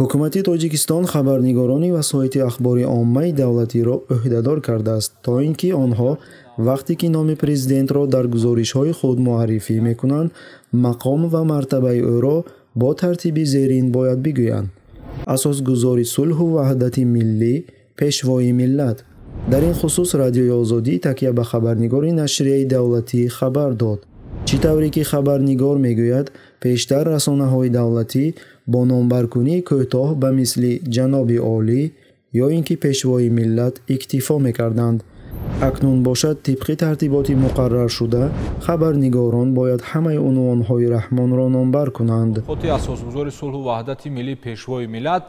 ҳукумати тоҷикистон хабарнигорони васоити ахбори оммаи давлатиро ӯҳдадор кардааст то ин ки онҳо вақте ки номи президентро дар гузоришҳои худ муаррифӣ мекунанд мақом ва мартабаи ӯро бо тартиби зерин бояд бигӯянд. Асосгузори сулҳу ваҳдати миллӣ пешвои миллат. Дар ин хусус радиои озодӣ такя ба хабарнигори нашрияи давлатӣ хабар дод чӣ тавре ки хабарнигор мегӯяд пештар расонаҳои давлатӣ бо номбаркунии кӯтоҳ ба мисли ҷаноби олӣ ё ин ки пешвои миллат иктифо мекарданд. Акнун бошад тибқи тартиботи муқарраршуда хабарнигорон бояд ҳамаи унвонҳои раҳмонро номбар кунанд. Хоти асосгузори сулҳу ваҳдати миллӣ пешвои миллат